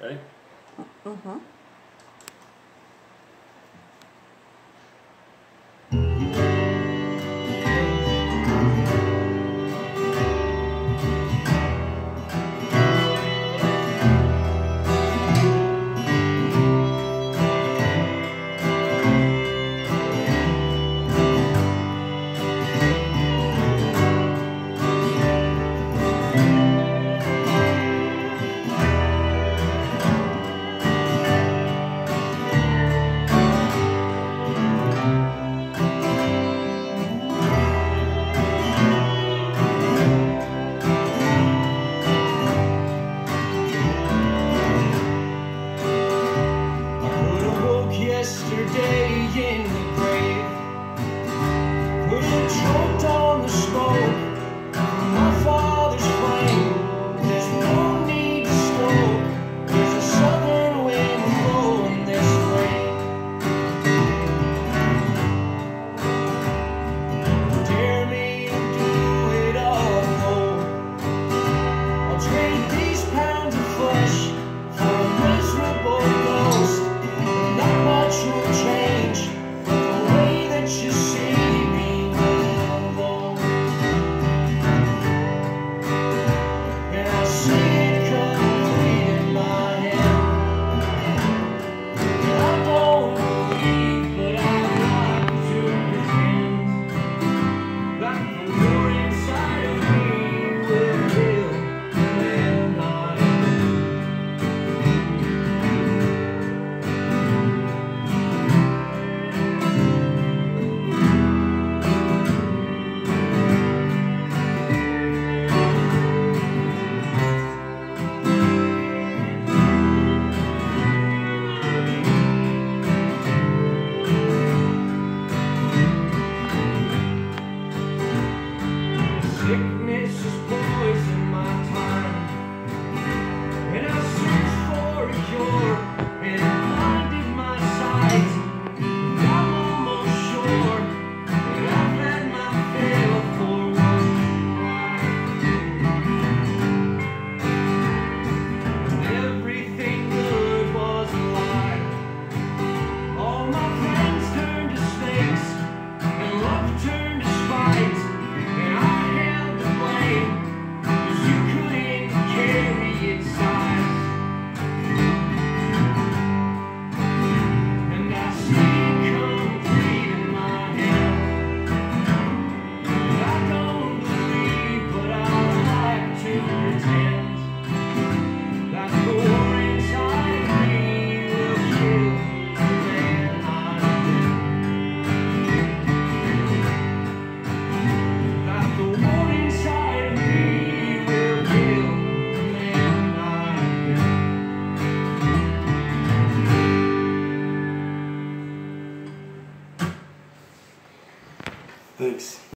Ready? Mm-hmm. You Thanks.